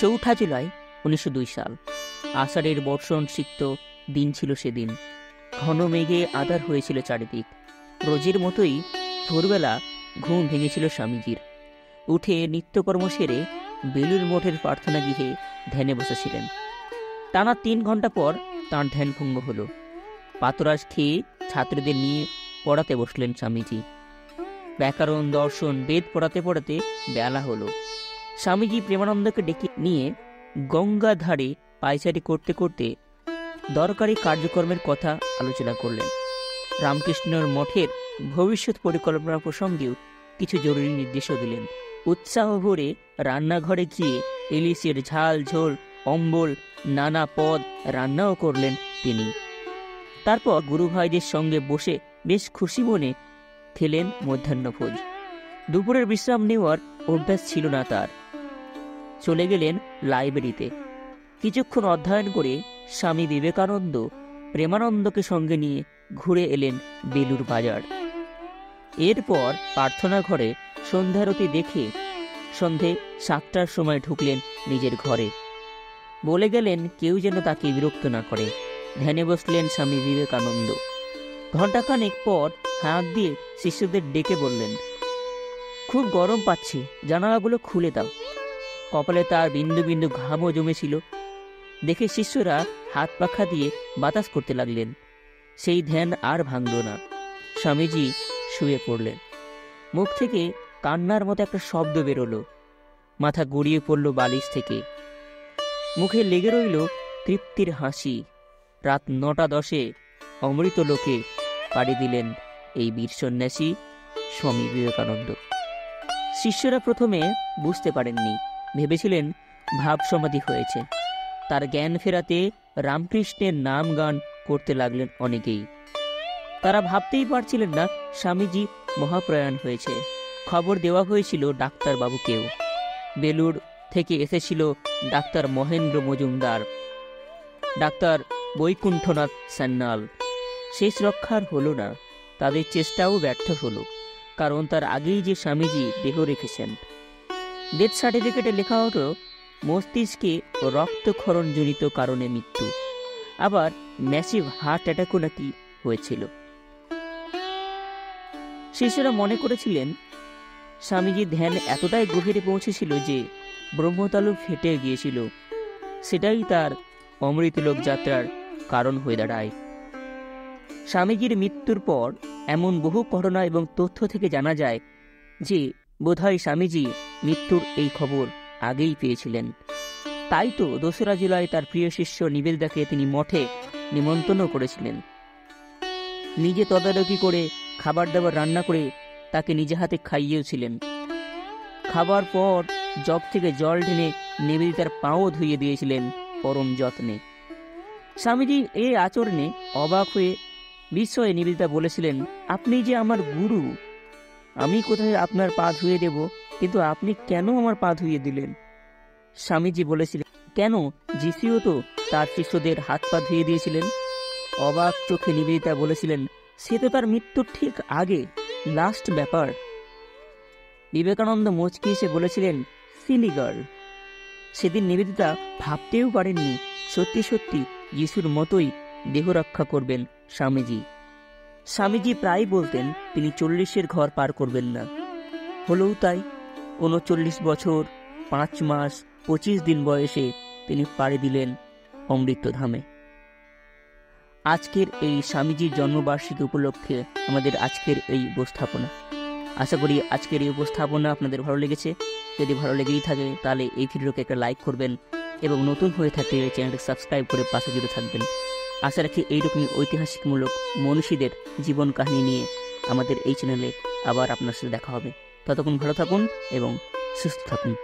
চৌঠা জুলাই উনিশশো দুই সাল। আষাঢ়ের বর্ষণ সিক্ত দিন ছিল সেদিন। ঘন মেঘে আধার হয়েছিল চারিদিক। রোজের মতোই ভোরবেলা ঘুম ভেঙেছিল স্বামীজির। উঠে নিত্যকর্ম সেরে বেলুর মঠের প্রার্থনা গৃহে ধ্যানে বসেছিলেন। টানা তিন ঘণ্টা পর তাঁর ধ্যান ভঙ্গ হলো। পাতরাস খেয়ে ছাত্রদের নিয়ে পড়াতে বসলেন স্বামীজি। ব্যাকরণ, দর্শন, বেদ পড়াতে পড়াতে বেলা হলো। স্বামীজি প্রেমানন্দকে ডেকে নিয়ে গঙ্গা ধারে পায়চারি করতে করতে দরকারি কার্যক্রমের কথা আলোচনা করলেন। রামকৃষ্ণর মঠের ভবিষ্যৎ পরিকল্পনা প্রসঙ্গেও কিছু জরুরি নির্দেশও দিলেন। উৎসাহ ভরে রান্নাঘরে গিয়ে ইলিশের ঝাল, ঝোল, অম্বল, নানা পদ রান্নাও করলেন তিনি। তারপর গুরু ভাইদের সঙ্গে বসে বেশ খুশি মনে খেলেন মধ্যাহ্নভোজ। দুপুরের বিশ্রাম নেওয়ার অভ্যাস ছিল না তার। চলে গেলেন লাইব্রেরিতে। কিছুক্ষণ অধ্যয়ন করে স্বামী বিবেকানন্দ প্রেমানন্দকে সঙ্গে নিয়ে ঘুরে এলেন বেলুর বাজার। এরপর প্রার্থনা ঘরে সন্ধ্যারতি দেখে সন্ধে সাতটার সময় ঢুকলেন নিজের ঘরে। বলে গেলেন কেউ যেন তাকে বিরক্ত না করে। ধ্যানে বসলেন স্বামী বিবেকানন্দ। ঘণ্টাখানেক পর হাঁক দিয়ে শিষ্যদের ডেকে বললেন, খুব গরম পাচ্ছি, জানালাগুলো খুলে দাও। কপালে তার বিন্দু বিন্দু ঘামও জমেছিল। দেখে শিষ্যরা হাত পাখা দিয়ে বাতাস করতে লাগলেন। সেই ধ্যান আর ভাঙল না। স্বামীজি শুয়ে পড়লেন। মুখ থেকে কান্নার মতো একটা শব্দ বেরোলো। মাথা গড়িয়ে পড়ল বালিশ থেকে। মুখে লেগে রইল তৃপ্তির হাসি। রাত নটা দশে অমৃত লোকে পাড়ি দিলেন এই বীর সন্ন্যাসী, স্বামী বিবেকানন্দ। শিষ্যরা প্রথমে বুঝতে পারেননি ভেবেছিলেন ভাব সমাধি হয়েছে। তার জ্ঞান ফেরাতে রামকৃষ্ণের নাম গান করতে লাগলেন অনেকেই। তারা ভাবতেই পারছিলেন না স্বামীজি মহাপ্রয়াণ হয়েছে। খবর দেওয়া হয়েছিল ডাক্তারবাবুকেও। বেলুর থেকে এসেছিল ডাক্তার মহেন্দ্র মজুমদার। ডাক্তার বৈকুণ্ঠনাথ সান্যাল। শেষ রক্ষার হলো না, তাদের চেষ্টাও ব্যর্থ হলো, কারণ তার আগেই যে স্বামীজি দেহ রেখেছেন। ডেথ সার্টিফিকেটে লেখা হলো, মস্তিষ্কে রক্তক্ষরণজনিত কারণে মৃত্যু। আবার ম্যাসিভ হার্ট অ্যাটাকও নাকি হয়েছিল। শিষ্যরা মনে করেছিলেন, স্বামীজির ধ্যান এতটাই গভীরে পৌঁছেছিল যে ব্রহ্মতালু ফেটে গিয়েছিল। সেটাই তার অমৃতলোক যাত্রার কারণ হয়ে দাঁড়ায়। স্বামীজির মৃত্যুর পর এমন বহু ঘটনা এবং তথ্য থেকে জানা যায় যে বোধহয় স্বামীজি মৃত্যুর এই খবর আগেই পেয়েছিলেন। তাই তো দোসরা জুলাই তার প্রিয় শিষ্য নিবেদিতাকে তিনি মঠে নিমন্ত্রণও করেছিলেন। নিজে তদারকি করে, খাবার দাবার রান্না করে তাকে নিজে হাতে খাইয়েওছিলেন। খাবার পর জগ থেকে জল ঢেলে নিবেদিতার পাও ধুইয়ে দিয়েছিলেন পরম যত্নে। স্বামীজি এই আচরণে অবাক হয়ে বিস্ময়ে নিবেদিতা বলেছিলেন, আপনি যে আমার গুরু, আমি কোথায় আপনার পা ধুয়ে দেব? কিন্তু আপনি কেন আমার পা ধুয়ে দিলেন? স্বামীজি বলেছিলেন, কেন? যিশুও তো তার শিষ্যদের হাত পা ধুয়ে দিয়েছিলেন। অবাক চোখে নিবেদিতা বলেছিলেন, সে তো তার মৃত্যুর ঠিক আগে লাস্ট ব্যাপার। বিবেকানন্দ মুচকি এসে বলেছিলেন সিলি গার্ল সেদিন নিবেদিতা ভাবতেও পারেননি, সত্যি সত্যি যিশুর মতোই দেহ রক্ষা করবেন স্বামীজি। স্বামীজি প্রায় বলতেন, তিনি চল্লিশের ঘর পার করবেন না। হলেও তাই উনচল্লিশ বছর, পাঁচ মাস, পঁচিশ দিন বয়সে তিনি পাড়ি দিলেন অমৃতধামে। আজকের এই স্বামীজির জন্মবার্ষিকী উপলক্ষে আমাদের আজকের এই উপস্থাপনা। আশা করি আজকের এই উপস্থাপনা আপনাদের ভালো লেগেছে। যদি ভালো লেগেই থাকে, তাহলে এই ভিডিওকে একটা লাইক করবেন এবং নতুন হয়ে থাকলে চ্যানেলটি সাবস্ক্রাইব করে পাশে জুড়ে থাকবেন। আশা রাখি এইরকমই ঐতিহাসিকমূলক মনীষীদের জীবন কাহিনী নিয়ে আমাদের এই চ্যানেলে আবার আপনার সাথে দেখা হবে। ততক্ষণ ভালো থাকুন এবং সুস্থ থাকুন।